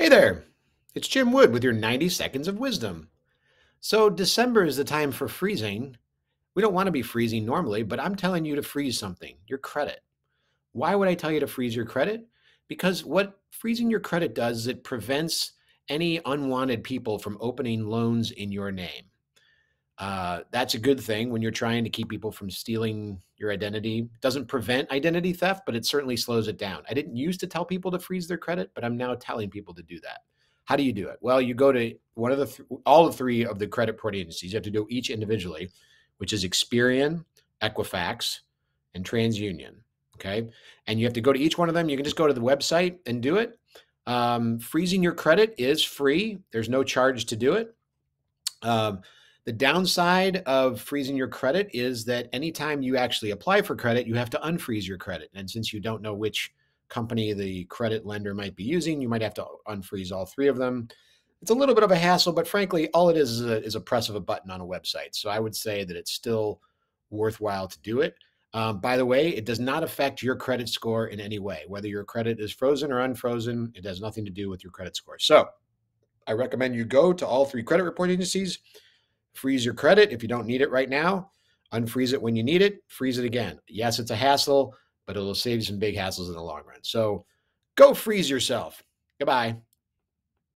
Hey there, it's Jim Wood with your 90 seconds of wisdom. So, December is the time for freezing. We don't want to be freezing normally, but I'm telling you to freeze something your credit. Why would I tell you to freeze your credit? Because what freezing your credit does is it prevents any unwanted people from opening loans in your name. Uh, that's a good thing when you're trying to keep people from stealing your identity. It doesn't prevent identity theft, but it certainly slows it down. I didn't used to tell people to freeze their credit, but I'm now telling people to do that. How do you do it? Well, you go to one of the th- all the three of the credit reporting agencies. You have to do each individually, which is Experian, Equifax, and TransUnion. Okay, and you have to go to each one of them. You can just go to the website and do it. Um, freezing your credit is free. There's no charge to do it. Um, the downside of freezing your credit is that anytime you actually apply for credit, you have to unfreeze your credit. And since you don't know which company the credit lender might be using, you might have to unfreeze all three of them. It's a little bit of a hassle, but frankly, all it is is a, is a press of a button on a website. So I would say that it's still worthwhile to do it. Um, by the way, it does not affect your credit score in any way. Whether your credit is frozen or unfrozen, it has nothing to do with your credit score. So I recommend you go to all three credit reporting agencies freeze your credit if you don't need it right now, unfreeze it when you need it, freeze it again. Yes, it's a hassle, but it'll save you some big hassles in the long run. So go freeze yourself. Goodbye.